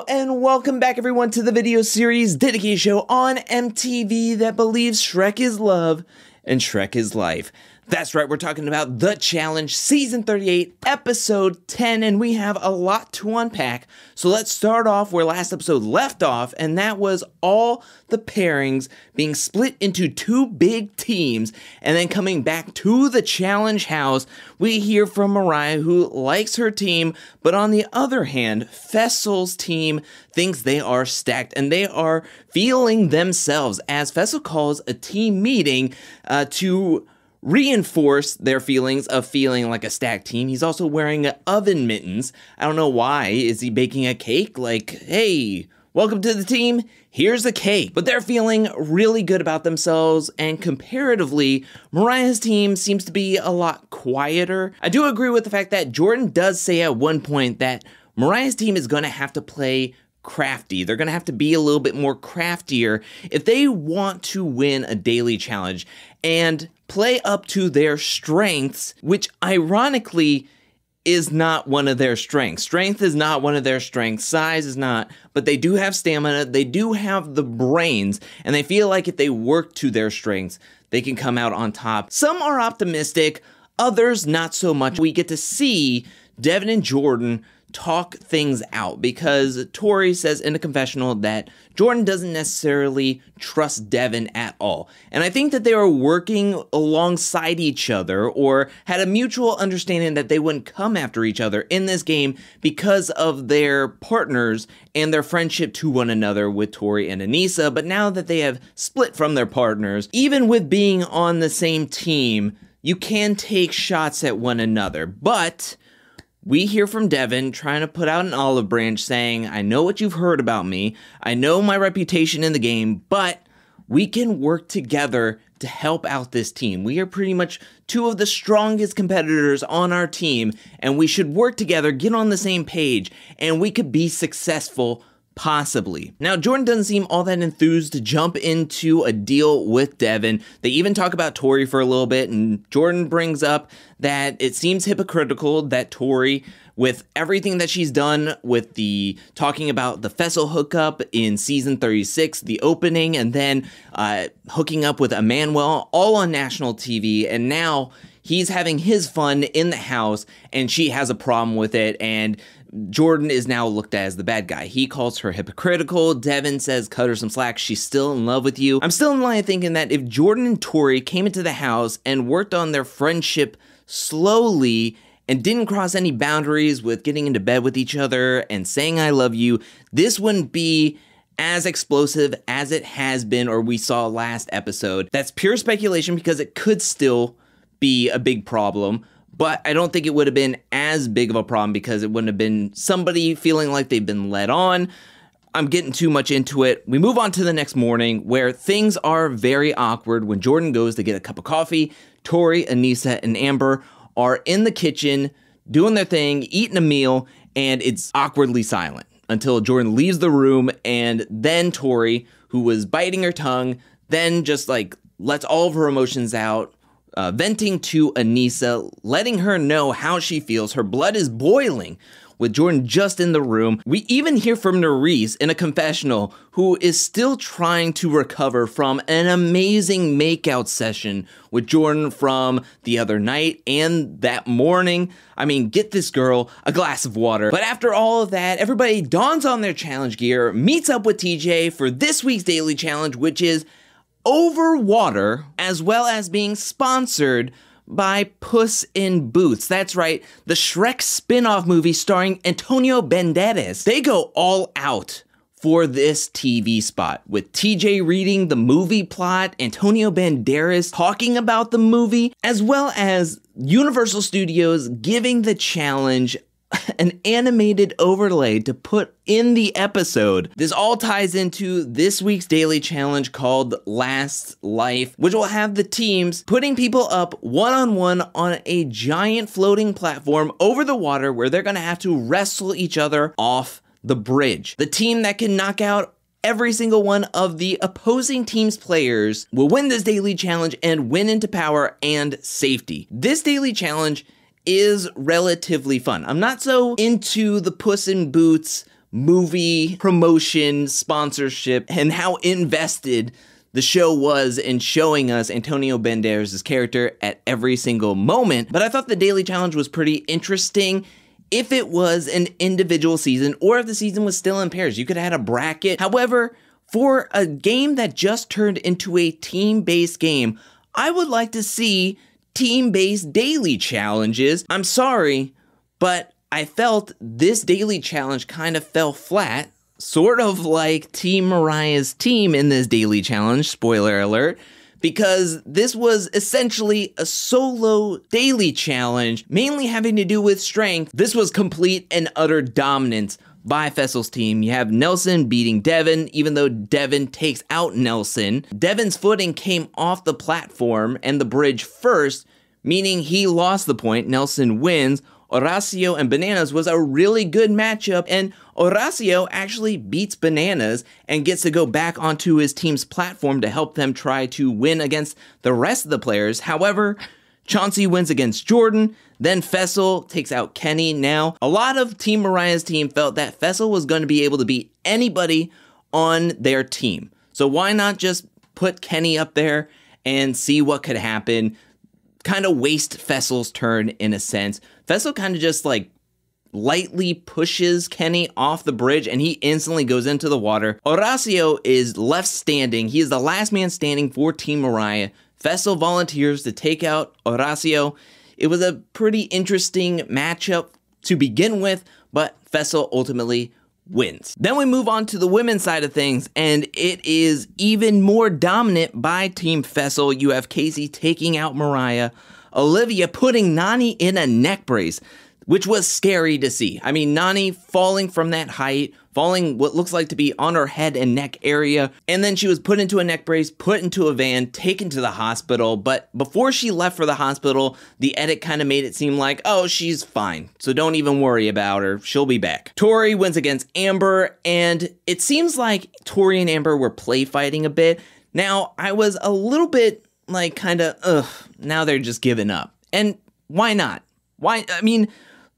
And welcome back everyone to the video series dedicated show on MTV that believes Shrek is love and Shrek is life. That's right, we're talking about The Challenge, Season 38, Episode 10, and we have a lot to unpack. So let's start off where last episode left off, and that was all the pairings being split into two big teams, and then coming back to the Challenge house, we hear from Moriah who likes her team, but on the other hand, Fessel's team thinks they are stacked, and they are feeling themselves as Fessel calls a team meeting uh, to reinforce their feelings of feeling like a stacked team. He's also wearing oven mittens. I don't know why. Is he baking a cake? Like, hey, welcome to the team. Here's a cake. But they're feeling really good about themselves, and comparatively, Moriah's team seems to be a lot quieter. I do agree with the fact that Jordan does say at one point that Moriah's team is going to have to play crafty. They're going to have to be a little bit more craftier if they want to win a daily challenge and play up to their strengths, which ironically is not one of their strengths. Strength is not one of their strengths. Size is not, but they do have stamina. They do have the brains, and they feel like if they work to their strengths, they can come out on top. Some are optimistic, others not so much. We get to see Devin and Jordan talk things out because Tori says in a confessional that Jordan doesn't necessarily trust Devin at all. And I think that they were working alongside each other or had a mutual understanding that they wouldn't come after each other in this game because of their partners and their friendship to one another with Tori and Aneesa. But now that they have split from their partners, even with being on the same team, you can take shots at one another. But we hear from Devin trying to put out an olive branch saying, I know what you've heard about me, I know my reputation in the game, but we can work together to help out this team. We are pretty much two of the strongest competitors on our team, and we should work together, get on the same page, and we could be successful Possibly. Now, Jordan doesn't seem all that enthused to jump into a deal with Devin. They even talk about Tori for a little bit, and Jordan brings up that it seems hypocritical that Tori, with everything that she's done with the talking about the Fessel hookup in season 36, the opening, and then uh, hooking up with Emanuel, all on national TV, and now he's having his fun in the house, and she has a problem with it, and Jordan is now looked at as the bad guy. He calls her hypocritical. Devin says, cut her some slack. She's still in love with you. I'm still in line thinking that if Jordan and Tori came into the house and worked on their friendship slowly and didn't cross any boundaries with getting into bed with each other and saying, I love you, this wouldn't be as explosive as it has been or we saw last episode. That's pure speculation because it could still be a big problem but I don't think it would have been as big of a problem because it wouldn't have been somebody feeling like they've been led on. I'm getting too much into it. We move on to the next morning where things are very awkward when Jordan goes to get a cup of coffee. Tori, Aneesa, and Amber are in the kitchen doing their thing, eating a meal, and it's awkwardly silent until Jordan leaves the room and then Tori, who was biting her tongue, then just like lets all of her emotions out, uh, venting to Aneesa, letting her know how she feels. Her blood is boiling with Jordan just in the room. We even hear from Nurys in a confessional who is still trying to recover from an amazing makeout session with Jordan from the other night and that morning. I mean, get this girl a glass of water. But after all of that, everybody dons on their challenge gear, meets up with TJ for this week's daily challenge, which is over water, as well as being sponsored by Puss in Boots. That's right, the Shrek spin off movie starring Antonio Banderas. They go all out for this TV spot with TJ reading the movie plot, Antonio Banderas talking about the movie, as well as Universal Studios giving the challenge an animated overlay to put in the episode. This all ties into this week's daily challenge called Last Life, which will have the teams putting people up one on one on a giant floating platform over the water where they're gonna have to wrestle each other off the bridge. The team that can knock out every single one of the opposing team's players will win this daily challenge and win into power and safety. This daily challenge is relatively fun. I'm not so into the Puss in Boots movie promotion, sponsorship, and how invested the show was in showing us Antonio Banderas' character at every single moment. But I thought the Daily Challenge was pretty interesting if it was an individual season or if the season was still in pairs. You could have had a bracket. However, for a game that just turned into a team based game, I would like to see team based daily challenges. I'm sorry, but I felt this daily challenge kind of fell flat, sort of like Team Moriah's team in this daily challenge, spoiler alert, because this was essentially a solo daily challenge, mainly having to do with strength. This was complete and utter dominance by Fessel's team. You have Nelson beating Devin, even though Devin takes out Nelson. Devin's footing came off the platform and the bridge first, meaning he lost the point. Nelson wins. Horacio and Bananas was a really good matchup, and Horacio actually beats Bananas and gets to go back onto his team's platform to help them try to win against the rest of the players. However, Chauncey wins against Jordan. Then Fessel takes out Kenny. Now, a lot of Team Moriah's team felt that Fessel was going to be able to beat anybody on their team. So why not just put Kenny up there and see what could happen? Kind of waste Fessel's turn in a sense. Fessel kind of just like lightly pushes Kenny off the bridge and he instantly goes into the water. Horacio is left standing. He is the last man standing for Team Moriah. Fessel volunteers to take out Horacio. It was a pretty interesting matchup to begin with, but Fessel ultimately wins. Then we move on to the women's side of things, and it is even more dominant by Team Fessel. You have Kaycee taking out Moriah, Olivia putting Nany in a neck brace which was scary to see. I mean, Nany falling from that height, falling what looks like to be on her head and neck area, and then she was put into a neck brace, put into a van, taken to the hospital. But before she left for the hospital, the edit kind of made it seem like, oh, she's fine, so don't even worry about her, she'll be back. Tori wins against Amber, and it seems like Tori and Amber were play fighting a bit. Now, I was a little bit like, kind of, ugh, now they're just giving up. And why not? Why? I mean,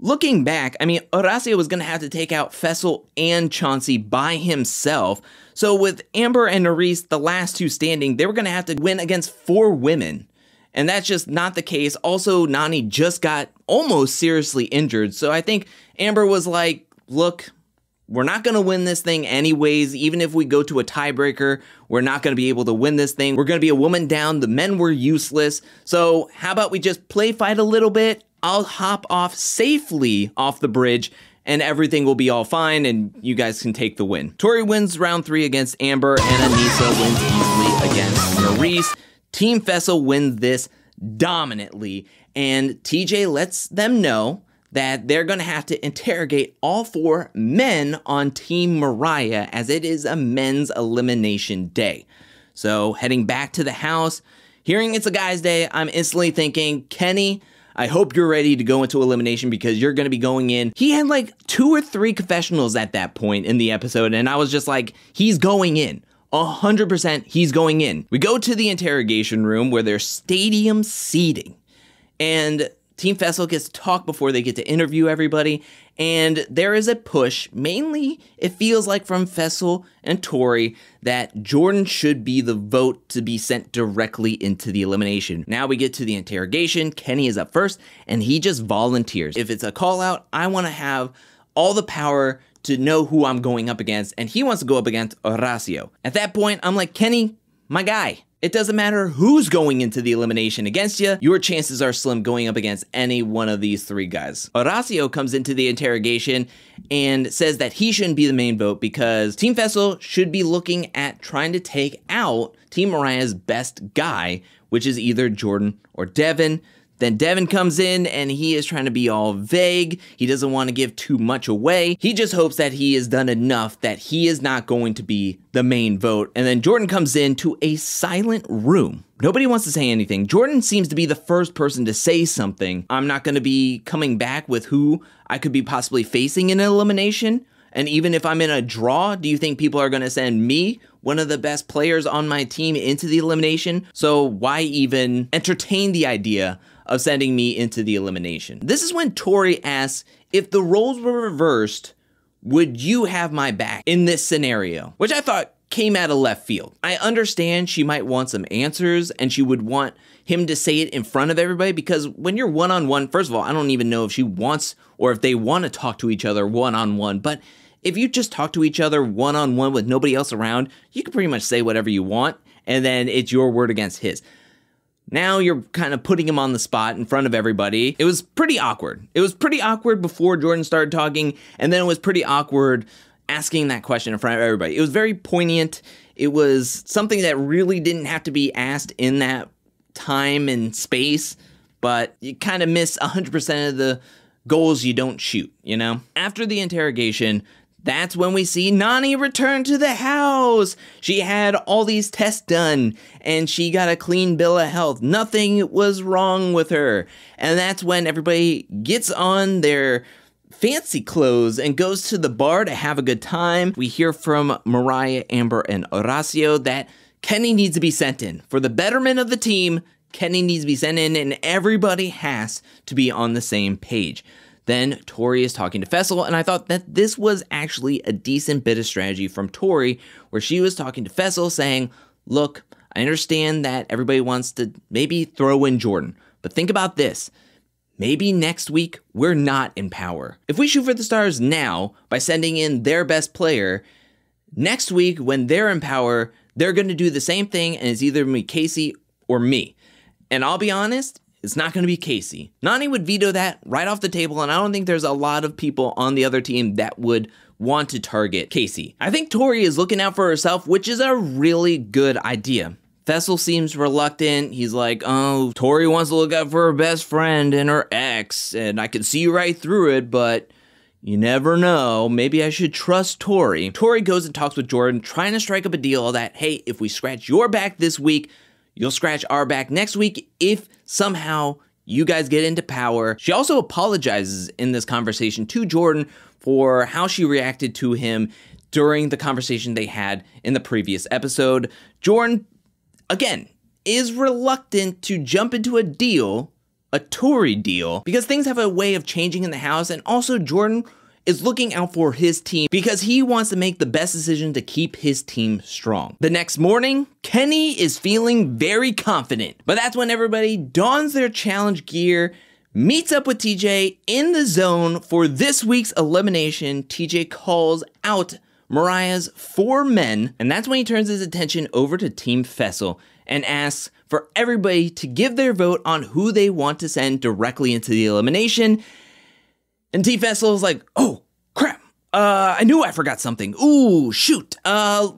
Looking back, I mean, Horacio was going to have to take out Fessel and Chauncey by himself. So with Amber and Nurys, the last two standing, they were going to have to win against four women. And that's just not the case. Also, Nany just got almost seriously injured. So I think Amber was like, look, we're not going to win this thing anyways. Even if we go to a tiebreaker, we're not going to be able to win this thing. We're going to be a woman down. The men were useless. So how about we just play fight a little bit? I'll hop off safely off the bridge and everything will be all fine and you guys can take the win. Tori wins round three against Amber and Aneesa wins easily against Maurice. Team Fessel wins this dominantly and TJ lets them know that they're going to have to interrogate all four men on Team Moriah as it is a men's elimination day. So heading back to the house, hearing it's a guy's day, I'm instantly thinking, Kenny, I hope you're ready to go into elimination because you're going to be going in. He had like two or three confessionals at that point in the episode, and I was just like, he's going in. 100% he's going in. We go to the interrogation room where there's stadium seating. And Team Fessel gets to talk before they get to interview everybody, and there is a push, mainly it feels like from Fessel and Tori, that Jordan should be the vote to be sent directly into the elimination. Now we get to the interrogation. Kenny is up first, and he just volunteers. If it's a call out, I want to have all the power to know who I'm going up against, and he wants to go up against Horacio. At that point, I'm like, Kenny, my guy. It doesn't matter who's going into the elimination against you, your chances are slim going up against any one of these three guys. Horacio comes into the interrogation and says that he shouldn't be the main vote because Team Fessel should be looking at trying to take out Team Moriah's best guy, which is either Jordan or Devin. Then Devin comes in and he is trying to be all vague. He doesn't want to give too much away. He just hopes that he has done enough that he is not going to be the main vote. And then Jordan comes into a silent room. Nobody wants to say anything. Jordan seems to be the first person to say something. I'm not going to be coming back with who I could be possibly facing in an elimination. And even if I'm in a draw, do you think people are going to send me, one of the best players on my team, into the elimination? So why even entertain the idea of sending me into the elimination. This is when Tori asks if the roles were reversed, would you have my back in this scenario? Which I thought came out of left field. I understand she might want some answers and she would want him to say it in front of everybody because when you're one on one, first of all, I don't even know if she wants or if they want to talk to each other one on one, but if you just talk to each other one on one with nobody else around, you can pretty much say whatever you want and then it's your word against his. Now you're kind of putting him on the spot in front of everybody. It was pretty awkward. It was pretty awkward before Jordan started talking, and then it was pretty awkward asking that question in front of everybody. It was very poignant. It was something that really didn't have to be asked in that time and space, but you kind of miss 100% of the goals you don't shoot, you know? After the interrogation, that's when we see Nany return to the house. She had all these tests done and she got a clean bill of health. Nothing was wrong with her. And that's when everybody gets on their fancy clothes and goes to the bar to have a good time. We hear from Moriah, Amber, and Horacio that Kenny needs to be sent in. For the betterment of the team, Kenny needs to be sent in, and everybody has to be on the same page. Then Tori is talking to Fessel, and I thought that this was actually a decent bit of strategy from Tori, where she was talking to Fessel saying, Look, I understand that everybody wants to maybe throw in Jordan, but think about this. Maybe next week we're not in power. If we shoot for the stars now by sending in their best player, next week when they're in power, they're going to do the same thing and it's either me, Kaycee, or me. And I'll be honest, it's not going to be Kaycee. Nany would veto that right off the table, and I don't think there's a lot of people on the other team that would want to target Kaycee. I think Tori is looking out for herself, which is a really good idea. Fessel seems reluctant. He's like, oh, Tori wants to look out for her best friend and her ex, and I can see right through it, but you never know. Maybe I should trust Tori. Tori goes and talks with Jordan, trying to strike up a deal that, hey, if we scratch your back this week, you'll scratch our back next week if somehow you guys get into power. She also apologizes in this conversation to Jordan for how she reacted to him during the conversation they had in the previous episode. Jordan again, is reluctant to jump into a deal, a Tori deal, because things have a way of changing in the house, and also Jordan is looking out for his team because he wants to make the best decision to keep his team strong. The next morning, Kenny is feeling very confident, but that's when everybody dons their challenge gear, meets up with TJ in the zone for this week's elimination. TJ calls out Moriah's four men, and that's when he turns his attention over to Team Fessel and asks for everybody to give their vote on who they want to send directly into the elimination. And T Fessel is like, oh, crap. Uh, I knew I forgot something. Ooh, shoot. Uh,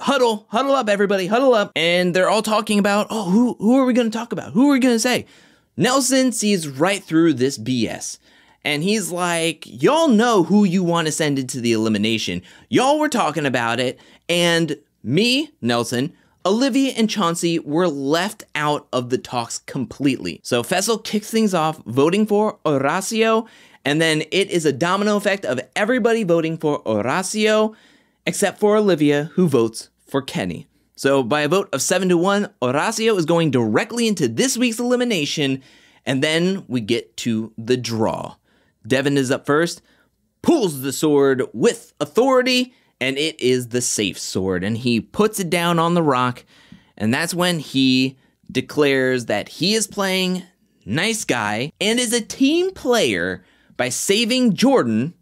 huddle, huddle up, everybody, huddle up. And they're all talking about, oh, who, who are we going to talk about? Who are we going to say? Nelson sees right through this BS. And he's like, Y'all know who you want to send into the elimination. Y'all were talking about it. And me, Nelson, Olivia and Chauncey were left out of the talks completely. So Fessel kicks things off, voting for Horacio. And then it is a domino effect of everybody voting for Horacio, except for Olivia, who votes for Kenny. So by a vote of 7 to 1, Horacio is going directly into this week's elimination. And then we get to the draw. Devin is up first, pulls the sword with authority, and it is the safe sword. And he puts it down on the rock, and that's when he declares that he is playing nice guy and is a team player by saving Jordan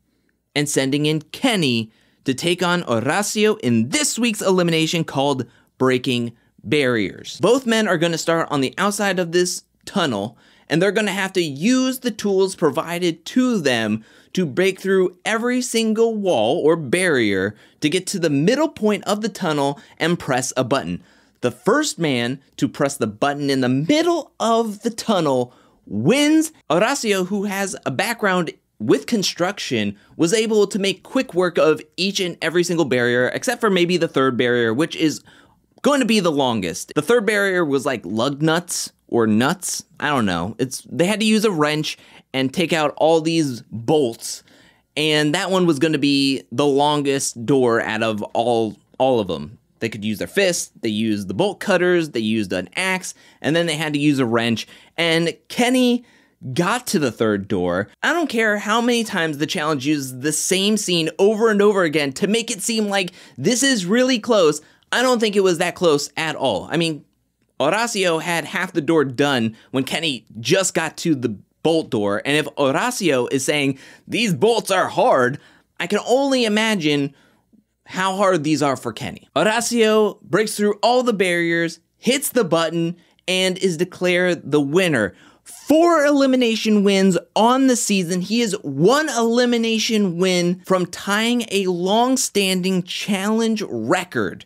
and sending in Kenny to take on Horacio in this week's elimination called Breaking Barriers. Both men are going to start on the outside of this tunnel and they're going to have to use the tools provided to them to break through every single wall or barrier to get to the middle point of the tunnel and press a button. The first man to press the button in the middle of the tunnel wins. Horacio, who has a background with construction, was able to make quick work of each and every single barrier, except for maybe the third barrier, which is going to be the longest. The third barrier was like lug nuts or nuts. I don't know. It's they had to use a wrench and take out all these bolts, and that one was going to be the longest door out of all all of them. They could use their fists, they used the bolt cutters, they used an axe, and then they had to use a wrench. And Kenny got to the third door. I don't care how many times the challenge uses the same scene over and over again to make it seem like this is really close. I don't think it was that close at all. I mean, Horacio had half the door done when Kenny just got to the bolt door. And if Horacio is saying these bolts are hard, I can only imagine how hard these are for Kenny. Horacio breaks through all the barriers, hits the button, and is declared the winner. Four elimination wins on the season. He is one elimination win from tying a long standing challenge record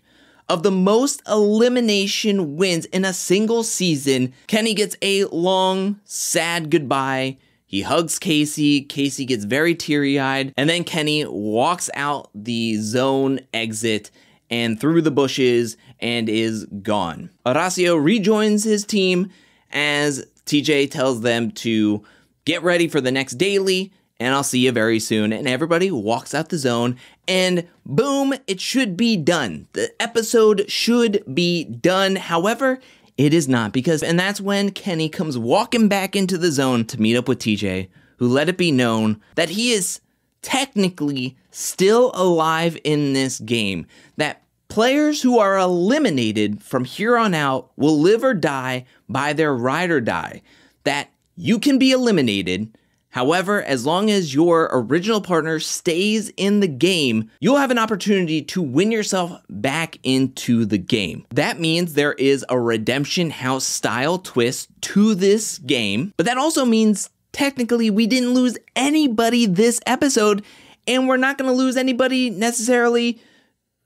of the most elimination wins in a single season. Kenny gets a long, sad goodbye. He hugs Kaycee. Kaycee gets very teary eyed. And then Kenny walks out the zone exit and through the bushes and is gone. Horacio rejoins his team as TJ tells them to get ready for the next daily and I'll see you very soon. And everybody walks out the zone, and boom, it should be done. The episode should be done. However, it is not because, and that's when Kenny comes walking back into the zone to meet up with TJ, who let it be known that he is technically still alive in this game. That players who are eliminated from here on out will live or die by their ride or die. That you can be eliminated However, as long as your original partner stays in the game, you'll have an opportunity to win yourself back into the game. That means there is a Redemption House style twist to this game, but that also means technically we didn't lose anybody this episode, and we're not going to lose anybody necessarily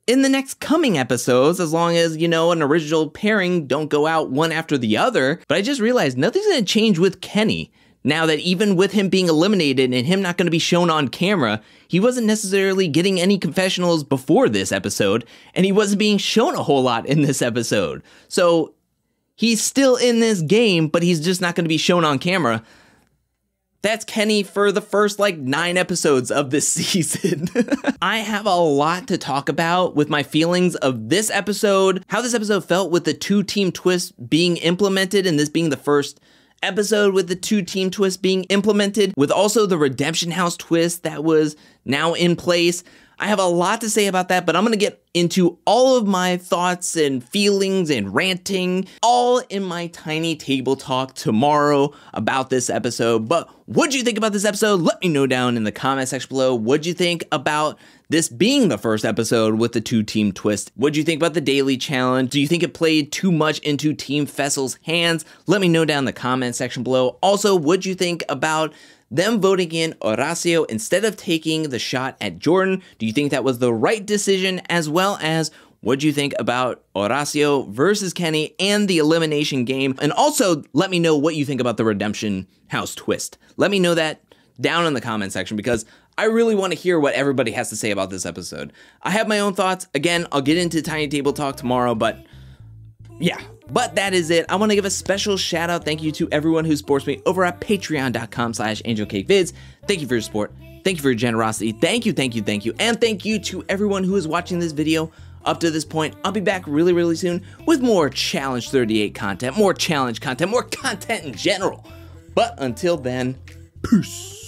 in the next coming episodes, as long as, you know, an original pairing don't go out one after the other. But I just realized nothing's gonna change with Kenny. Now that even with him being eliminated and him not going to be shown on camera, he wasn't necessarily getting any confessionals before this episode, and he wasn't being shown a whole lot in this episode. So he's still in this game, but he's just not going to be shown on camera. That's Kenny for the first like nine episodes of this season. I have a lot to talk about with my feelings of this episode, how this episode felt with the two team twist being implemented, and this being the first episode with the two team twist being implemented, with also the Redemption House twist that was now in place. I have a lot to say about that, but I'm to get into all of my thoughts and feelings and ranting all in my tiny table talk tomorrow about this episode. But what'd you think about this episode? Let me know down in the comment section below. What'd you think about this being the first episode with the two team twist? What'd you think about the daily challenge? Do you think it played too much into Team Fessel's hands? Let me know down in the comment section below. Also, what'd you think about them voting in Horacio instead of taking the shot at Jordan. Do you think that was the right decision? As well as what do you think about Horacio versus Kenny and the elimination game? And also, let me know what you think about the Redemption House twist. Let me know that down in the comment section because I really want to hear what everybody has to say about this episode. I have my own thoughts. Again, I'll get into Tiny Table Talk tomorrow, but yeah, but that is it. I want to give a special shout out thank you to everyone who supports me over at patreon.com slash angelcakevids. Thank you for your support. Thank you for your generosity. Thank you, thank you, thank you. And thank you to everyone who is watching this video up to this point. I'll be back really, really soon with more Challenge 38 content, more challenge content, more content in general. But until then, peace.